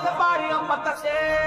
the This is the